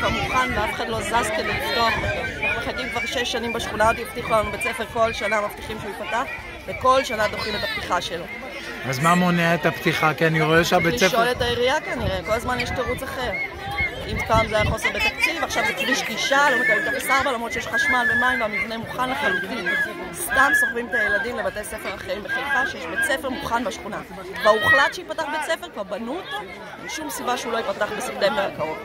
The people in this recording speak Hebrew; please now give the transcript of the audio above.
כבר מוכן ואף אחד לא זז כדי לפתוח אותו. מחכים כבר שש שנים בשכונה עוד הבטיחו לנו בית ספר כל שנה מבטיחים שהוא ייפתח, וכל שנה דוחים את הפתיחה שלו. אז מה מונע את הפתיחה? כי אני רואה שהבית ספר... לשאול את העירייה כנראה, כל הזמן יש תירוץ אחר. אם פעם זה היה חוסר בתקציב, עכשיו זה כביש גישה, לא מקבלים טופס 4 למרות שיש חשמל ומים והמבנה מוכן לחלוטין. סתם סוחבים את הילדים לבתי ספר אחרים בחיפה, שיש בית ספר מוכן בשכונה. כבר הוחלט שייפתח בית ספר, כבר בנו אותו, אין שום סיבה שהוא לא ייפתח בספטמבר הקרוב.